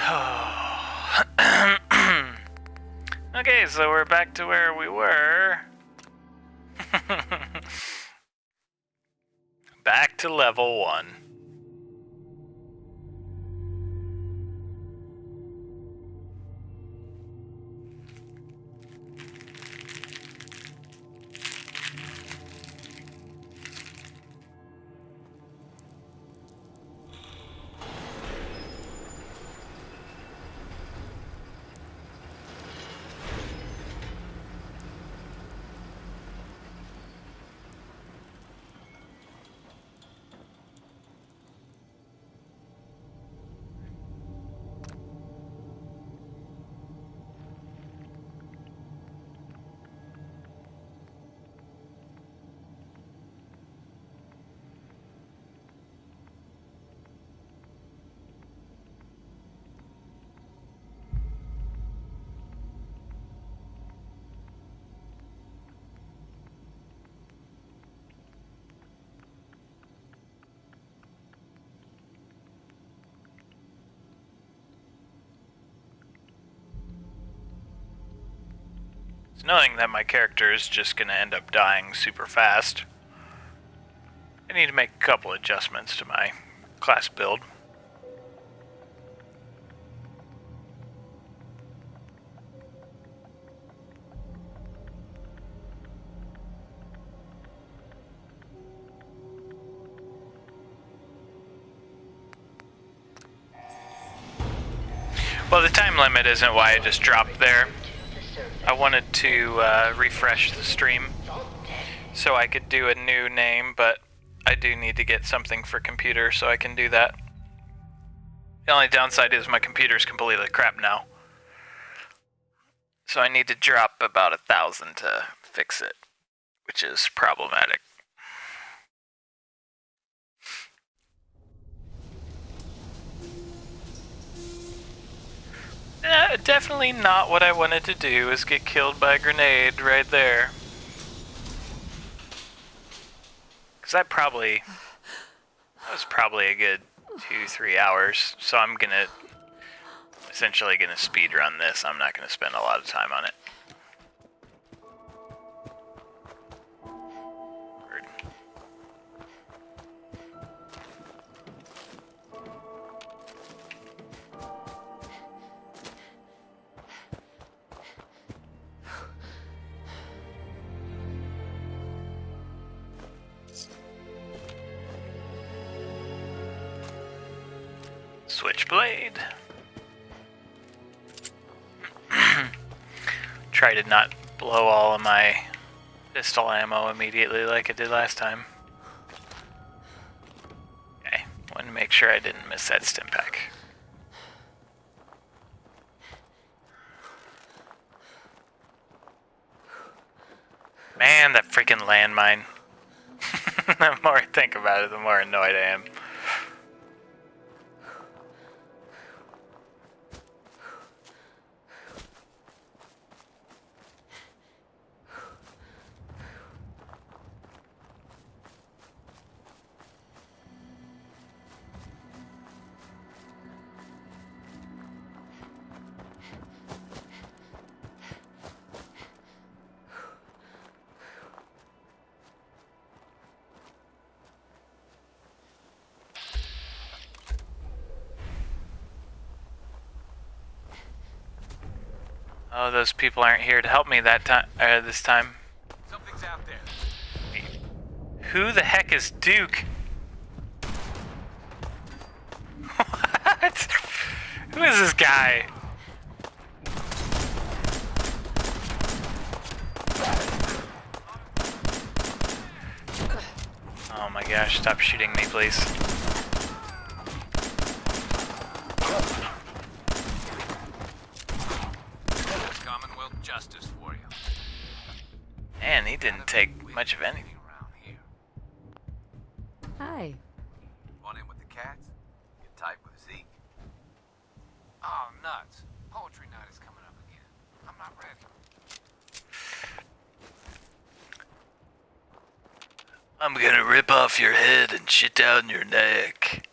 okay, so we're back to where we were. back to level one. Knowing that my character is just going to end up dying super fast, I need to make a couple adjustments to my class build. Well, the time limit isn't why I just dropped there. I wanted to uh, refresh the stream so I could do a new name, but I do need to get something for computer so I can do that. The only downside is my computer's completely crap now. So I need to drop about a thousand to fix it, which is problematic. Definitely not what I wanted to do, is get killed by a grenade right there. Because I probably... That was probably a good two, three hours, so I'm gonna... Essentially gonna speed run this, I'm not gonna spend a lot of time on it. Switchblade. Try to not blow all of my pistol ammo immediately like I did last time. Okay, wanted to make sure I didn't miss that Stimpak. Man, that freaking landmine. the more I think about it, the more annoyed I am. Oh, those people aren't here to help me that time. Uh, this time. Something's out there. Who the heck is Duke? what? Who is this guy? Oh my gosh, stop shooting me, please. Justice for you. Man, he didn't take much of anything. Hi. Want in with the cats? Get tight with Zeke. Oh, nuts. Poetry night is coming up again. I'm not ready. I'm gonna rip off your head and shit down your neck.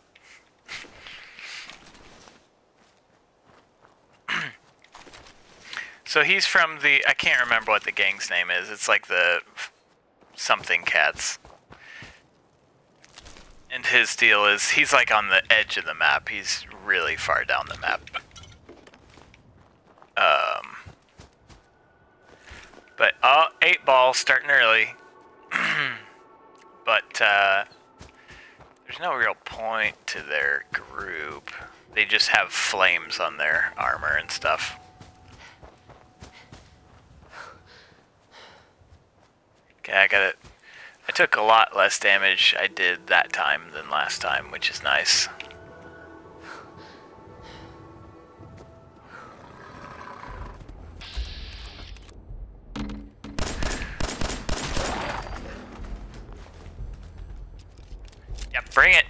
So he's from the. I can't remember what the gang's name is. It's like the something cats. And his deal is he's like on the edge of the map. He's really far down the map. Um. But oh, eight ball starting early. but uh, there's no real point to their group. They just have flames on their armor and stuff. Okay, I got it. I took a lot less damage I did that time than last time, which is nice. Yep, bring it.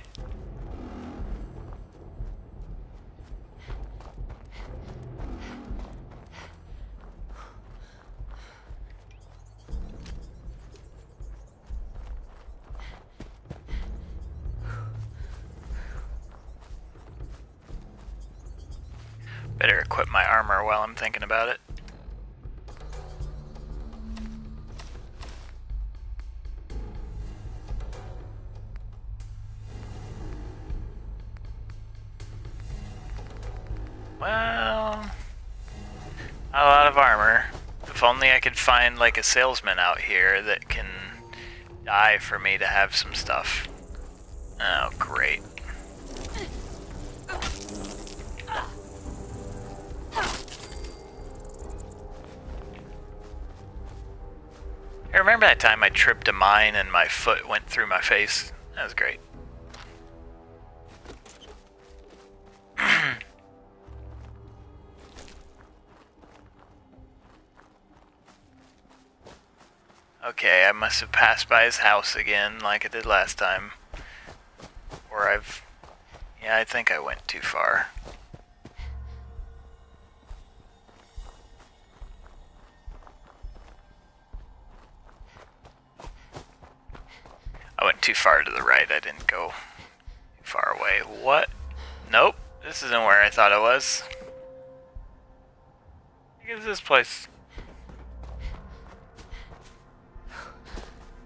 Better equip my armor while I'm thinking about it. Well, a lot of armor. If only I could find like a salesman out here that can die for me to have some stuff. Oh, great. Remember that time I tripped a mine and my foot went through my face. That was great. okay, I must have passed by his house again like I did last time. Or I've... Yeah, I think I went too far. Went too far to the right. I didn't go far away. What? Nope. This isn't where I thought it was. Look at this place.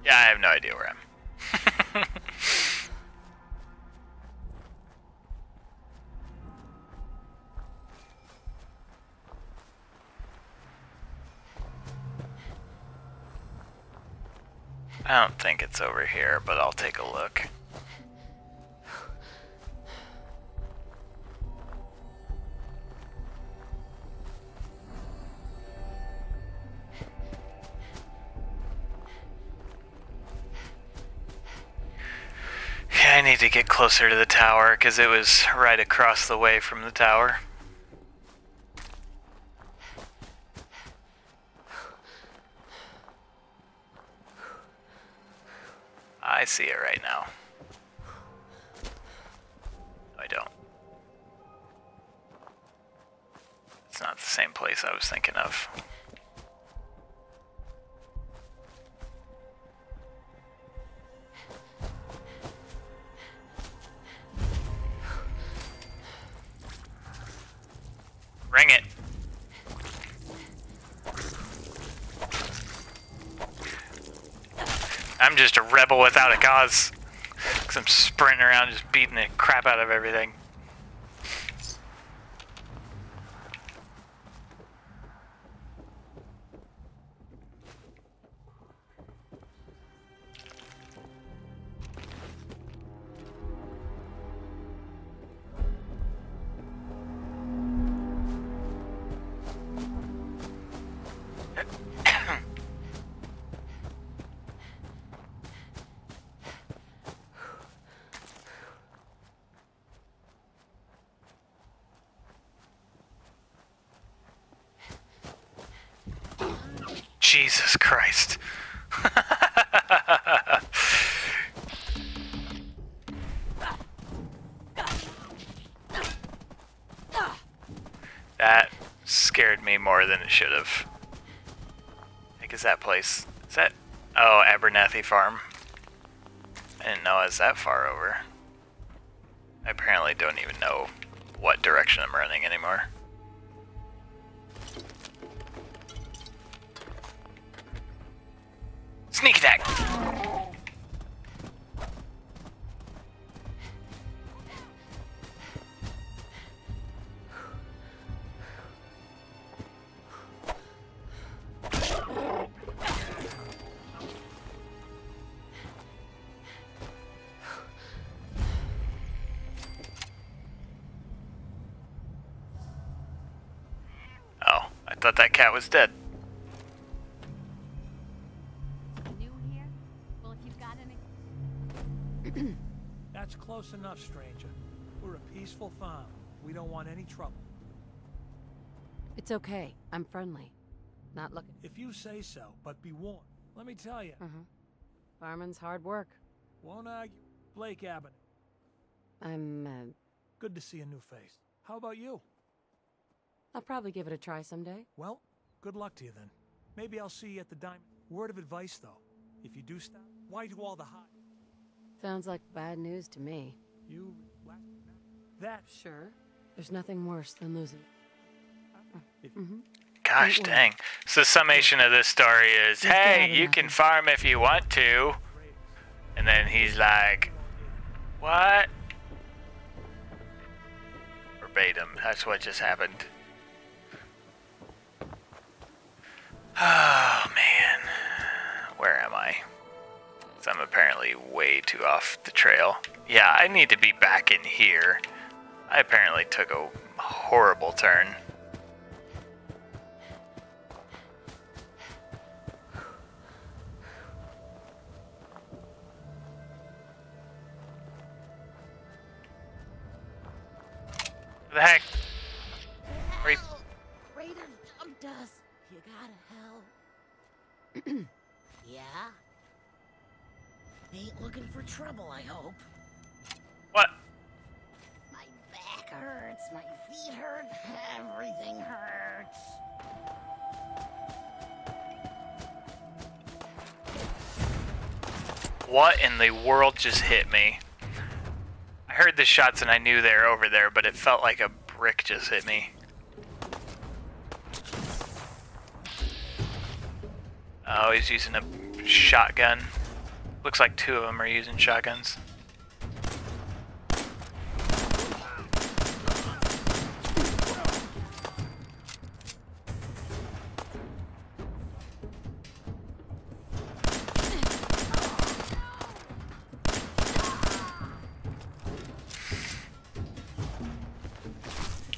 Yeah, I have no idea where I'm. I don't think it's over here, but I'll take a look. Yeah, I need to get closer to the tower because it was right across the way from the tower. I see it right now. I don't. It's not the same place I was thinking of. Bring it. I'm just a rebel without a cause. Cause I'm sprinting around just beating the crap out of everything. Jesus Christ. that scared me more than it should have. I think that place. Is that oh Abernathy Farm? I didn't know I was that far over. I apparently don't even know what direction I'm running anymore. Sneak attack! Oh, I thought that cat was dead. That's close enough, stranger. We're a peaceful farm. We don't want any trouble. It's okay. I'm friendly. Not looking... If you say so, but be warned. Let me tell you, Uh-huh. Farming's hard work. won't argue. Blake Abbott, I'm, uh... good to see a new face. How about you? I'll probably give it a try someday. Well, good luck to you then. Maybe I'll see you at the diamond. Word of advice, though. If you do stop, why do all the hot? Sounds like bad news to me. You... That... Sure. There's nothing worse than losing. If, Mm-hmm. Gosh Don't dang. So the summation of this story is, Just hey, you can farm if you want to. And then he's like, what? Verbatim. That's what just happened. 'Cause I'm apparently way too off the trail. Yeah, I need to be back in here. I apparently took a horrible turn. The heck? Wait. Raiders jumped us. You gotta help. yeah? Ain't looking for trouble, I hope. What? My back hurts, my feet hurt, everything hurts. What in the world just hit me? I heard the shots and I knew they were over there, but it felt like a brick just hit me. Oh, he's using a shotgun. Looks like two of them are using shotguns.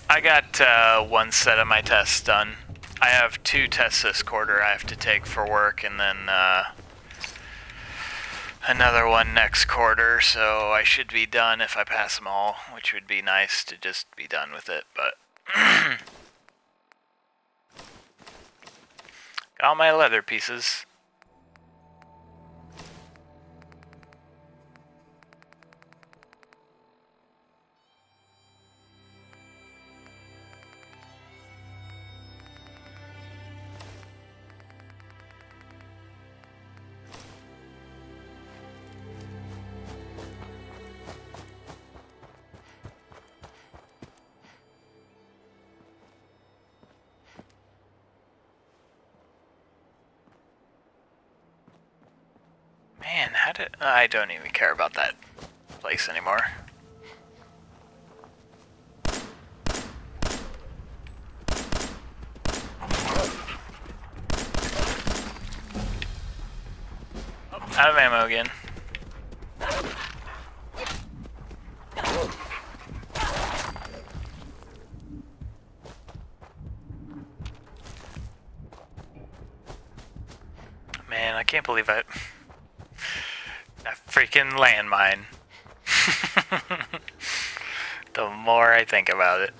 I got uh, one set of my tests done. I have two tests this quarter I have to take for work, and then uh, another one next quarter. So I should be done if I pass them all, which would be nice to just be done with it. But got all my leather pieces. How did I don't even care about that place anymore. Out of ammo again. Man, I can't believe I that freaking landmine. the more I think about it.